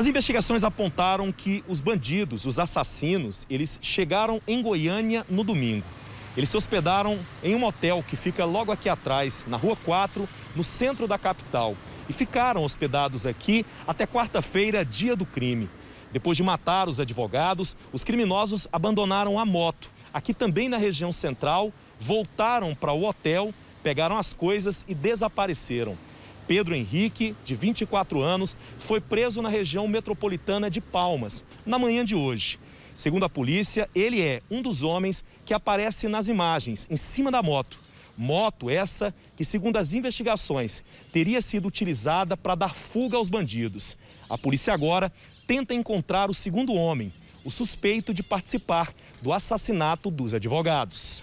As investigações apontaram que os bandidos, os assassinos, eles chegaram em Goiânia no domingo. Eles se hospedaram em um hotel que fica logo aqui atrás, na Rua 4, no centro da capital. E ficaram hospedados aqui até quarta-feira, dia do crime. Depois de matar os advogados, os criminosos abandonaram a moto. Aqui também na região central, voltaram para o hotel, pegaram as coisas e desapareceram. Pedro Henrique, de 24 anos, foi preso na região metropolitana de Palmas, na manhã de hoje. Segundo a polícia, ele é um dos homens que aparece nas imagens, em cima da moto. Moto essa que, segundo as investigações, teria sido utilizada para dar fuga aos bandidos. A polícia agora tenta encontrar o segundo homem, o suspeito de participar do assassinato dos advogados.